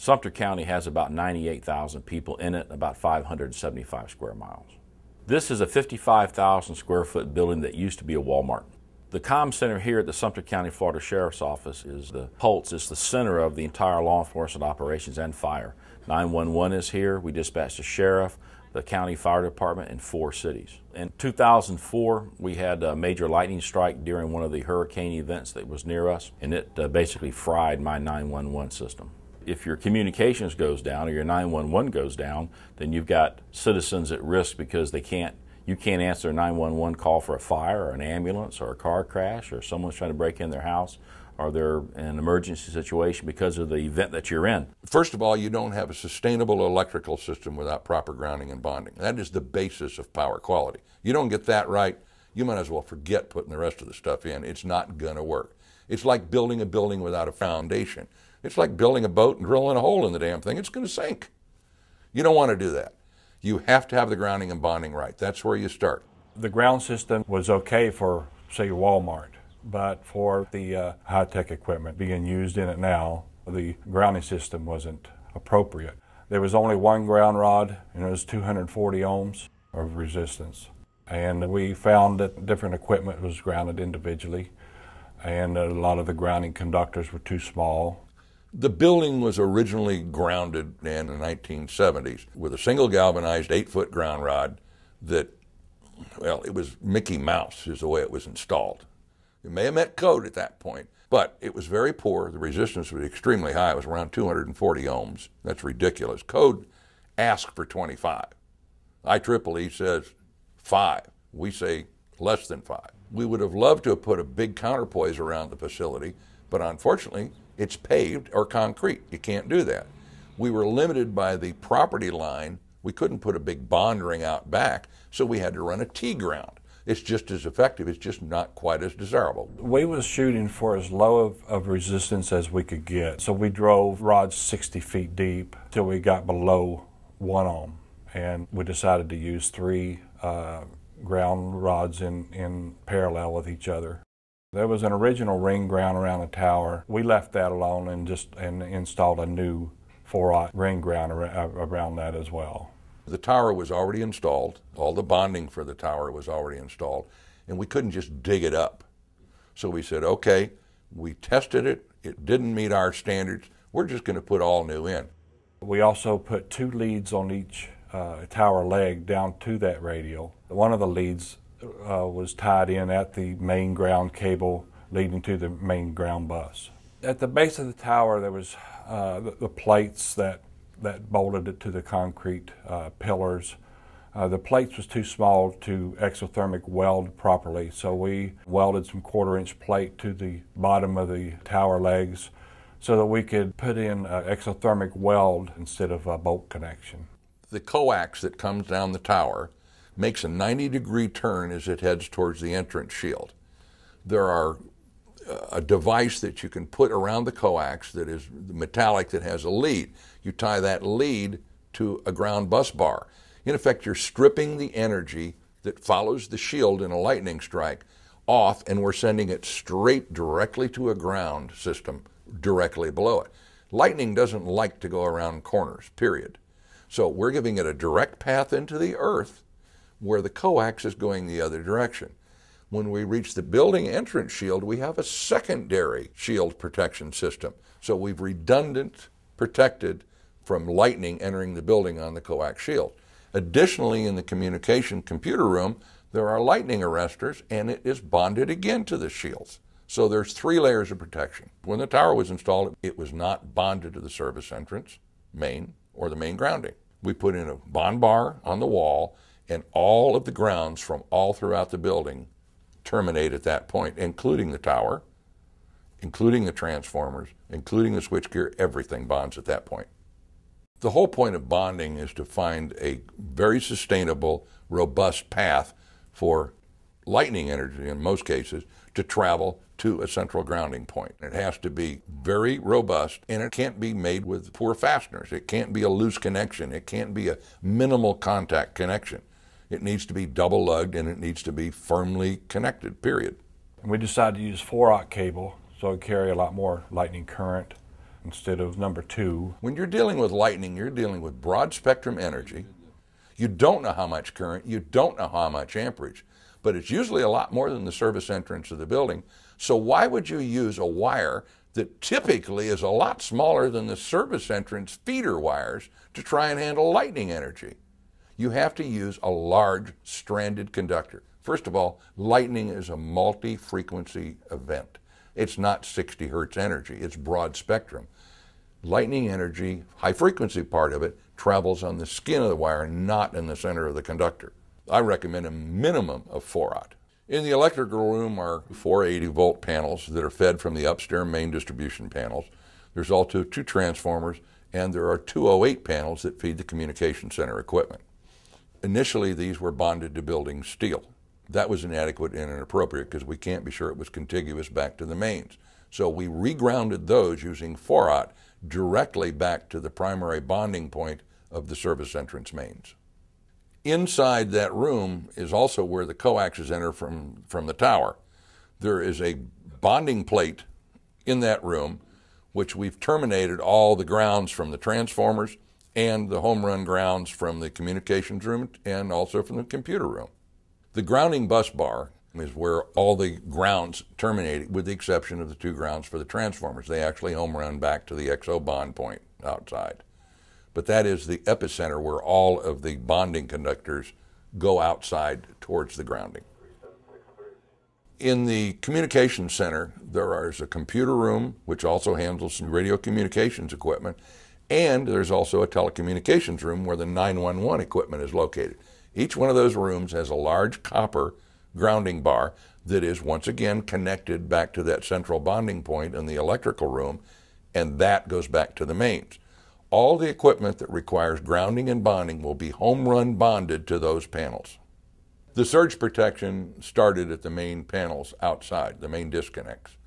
Sumter County has about 98,000 people in it, about 575 square miles. This is a 55,000 square foot building that used to be a Walmart. The comm center here at the Sumter County, Florida Sheriff's Office is the pulse, it's the center of the entire law enforcement operations and fire. 911 is here. We dispatch the sheriff, the county fire department and four cities. In 2004, we had a major lightning strike during one of the hurricane events that was near us, and it uh, basically fried my 911 system. If your communications goes down or your 911 goes down, then you've got citizens at risk because they can't you can't answer a 911 call for a fire or an ambulance or a car crash or someone's trying to break in their house or they're in an emergency situation because of the event that you're in. First of all, you don't have a sustainable electrical system without proper grounding and bonding. That is the basis of power quality. You don't get that right, you might as well forget putting the rest of the stuff in. It's not going to work. It's like building a building without a foundation. It's like building a boat and drilling a hole in the damn thing. It's going to sink. You don't want to do that. You have to have the grounding and bonding right. That's where you start. The ground system was okay for, say, Walmart but for the uh, high tech equipment being used in it now, the grounding system wasn't appropriate. There was only one ground rod, and it was 240 ohms of resistance. And we found that different equipment was grounded individually, and a lot of the grounding conductors were too small. The building was originally grounded in the 1970s with a single galvanized eight foot ground rod that, well, it was Mickey Mouse, is the way it was installed. It may have met code at that point, but it was very poor. The resistance was extremely high. It was around 240 ohms. That's ridiculous. Code asked for 25. IEEE says 5. We say less than 5. We would have loved to have put a big counterpoise around the facility, but unfortunately, it's paved or concrete. You can't do that. We were limited by the property line. We couldn't put a big bond ring out back, so we had to run a T ground it's just as effective. It's just not quite as desirable. We was shooting for as low of, of resistance as we could get. So we drove rods 60 feet deep till we got below one ohm. And we decided to use three uh, ground rods in, in parallel with each other. There was an original ring ground around the tower. We left that alone and just and installed a new four-aught ring ground around that as well. The tower was already installed, all the bonding for the tower was already installed, and we couldn't just dig it up. So we said, okay, we tested it, it didn't meet our standards, we're just going to put all new in. We also put two leads on each uh, tower leg down to that radial. One of the leads uh, was tied in at the main ground cable leading to the main ground bus. At the base of the tower, there was uh, the, the plates that that bolted it to the concrete uh, pillars. Uh, the plates was too small to exothermic weld properly, so we welded some quarter inch plate to the bottom of the tower legs so that we could put in an exothermic weld instead of a bolt connection. The coax that comes down the tower makes a 90 degree turn as it heads towards the entrance shield. There are uh, a device that you can put around the coax that is metallic that has a lead you tie that lead to a ground bus bar. In effect, you're stripping the energy that follows the shield in a lightning strike off, and we're sending it straight directly to a ground system directly below it. Lightning doesn't like to go around corners, period. So we're giving it a direct path into the earth where the coax is going the other direction. When we reach the building entrance shield, we have a secondary shield protection system. So we've redundant protected from lightning entering the building on the coax shield. Additionally, in the communication computer room, there are lightning arresters and it is bonded again to the shields. So there's three layers of protection. When the tower was installed, it was not bonded to the service entrance, main, or the main grounding. We put in a bond bar on the wall, and all of the grounds from all throughout the building terminate at that point, including the tower, including the transformers, including the switchgear, everything bonds at that point. The whole point of bonding is to find a very sustainable, robust path for lightning energy, in most cases, to travel to a central grounding point. It has to be very robust and it can't be made with poor fasteners. It can't be a loose connection. It can't be a minimal contact connection. It needs to be double lugged and it needs to be firmly connected, period. We decided to use 4 aught cable so it carry a lot more lightning current instead of number two. When you're dealing with lightning, you're dealing with broad spectrum energy. You don't know how much current, you don't know how much amperage, but it's usually a lot more than the service entrance of the building. So why would you use a wire that typically is a lot smaller than the service entrance feeder wires to try and handle lightning energy? You have to use a large stranded conductor. First of all, lightning is a multi frequency event. It's not 60 hertz energy, it's broad spectrum. Lightning energy, high frequency part of it, travels on the skin of the wire, not in the center of the conductor. I recommend a minimum of 4-aught. In the electrical room are 480 volt panels that are fed from the upstairs main distribution panels. There's also two transformers, and there are 208 panels that feed the communication center equipment. Initially, these were bonded to building steel that was inadequate and inappropriate because we can't be sure it was contiguous back to the mains. So we regrounded those using 4-aught directly back to the primary bonding point of the service entrance mains. Inside that room is also where the coaxes enter from, from the tower. There is a bonding plate in that room, which we've terminated all the grounds from the transformers and the home run grounds from the communications room and also from the computer room. The grounding bus bar is where all the grounds terminate, with the exception of the two grounds for the transformers. They actually home run back to the XO bond point outside. But that is the epicenter where all of the bonding conductors go outside towards the grounding. In the communication center, there is a computer room, which also handles some radio communications equipment, and there's also a telecommunications room where the 911 equipment is located. Each one of those rooms has a large copper grounding bar that is once again connected back to that central bonding point in the electrical room, and that goes back to the mains. All the equipment that requires grounding and bonding will be home run bonded to those panels. The surge protection started at the main panels outside, the main disconnects,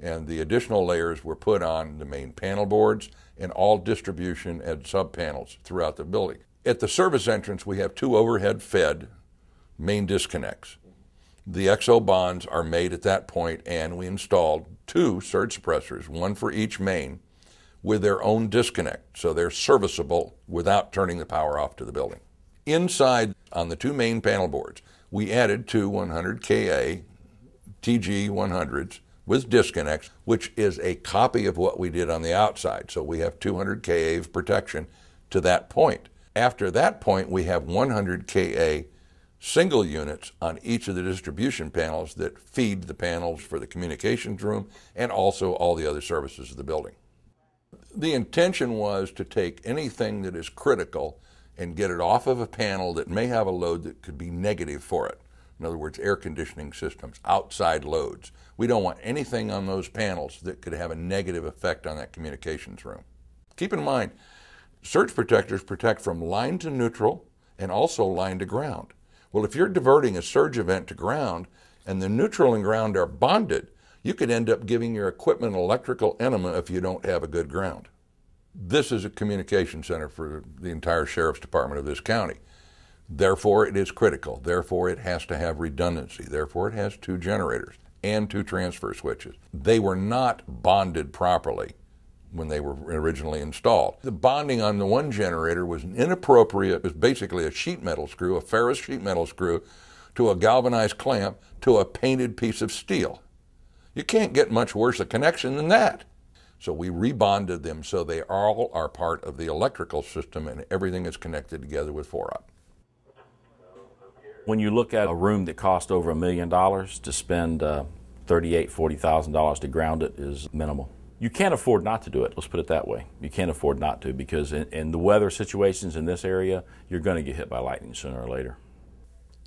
and the additional layers were put on the main panel boards and all distribution and sub panels throughout the building. At the service entrance, we have two overhead fed main disconnects. The XO bonds are made at that point, and we installed two surge suppressors, one for each main, with their own disconnect, so they're serviceable without turning the power off to the building. Inside, on the two main panel boards, we added two 100 KA TG 100s with disconnects, which is a copy of what we did on the outside. So we have 200 KA of protection to that point. After that point, we have 100 Ka single units on each of the distribution panels that feed the panels for the communications room and also all the other services of the building. The intention was to take anything that is critical and get it off of a panel that may have a load that could be negative for it. In other words, air conditioning systems, outside loads. We don't want anything on those panels that could have a negative effect on that communications room. Keep in mind, Surge protectors protect from line to neutral and also line to ground. Well, if you're diverting a surge event to ground and the neutral and ground are bonded, you could end up giving your equipment electrical enema if you don't have a good ground. This is a communication center for the entire sheriff's department of this county. Therefore, it is critical. Therefore, it has to have redundancy. Therefore, it has two generators and two transfer switches. They were not bonded properly when they were originally installed. The bonding on the one generator was inappropriate. It was basically a sheet metal screw, a ferrous sheet metal screw, to a galvanized clamp to a painted piece of steel. You can't get much worse a connection than that. So we rebonded them so they all are part of the electrical system and everything is connected together with 4-aught. When you look at a room that cost over a million dollars to spend uh, $38,000, to ground it is minimal you can't afford not to do it. Let's put it that way. You can't afford not to because in, in the weather situations in this area, you're going to get hit by lightning sooner or later.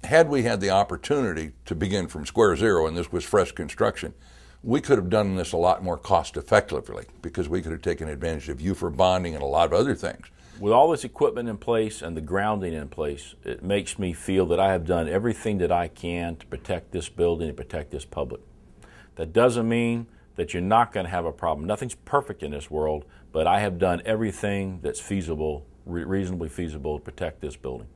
Had we had the opportunity to begin from square zero and this was fresh construction, we could have done this a lot more cost effectively because we could have taken advantage of Ufer bonding and a lot of other things. With all this equipment in place and the grounding in place, it makes me feel that I have done everything that I can to protect this building and protect this public. That doesn't mean that you're not going to have a problem. Nothing's perfect in this world, but I have done everything that's feasible, re- reasonably feasible to protect this building.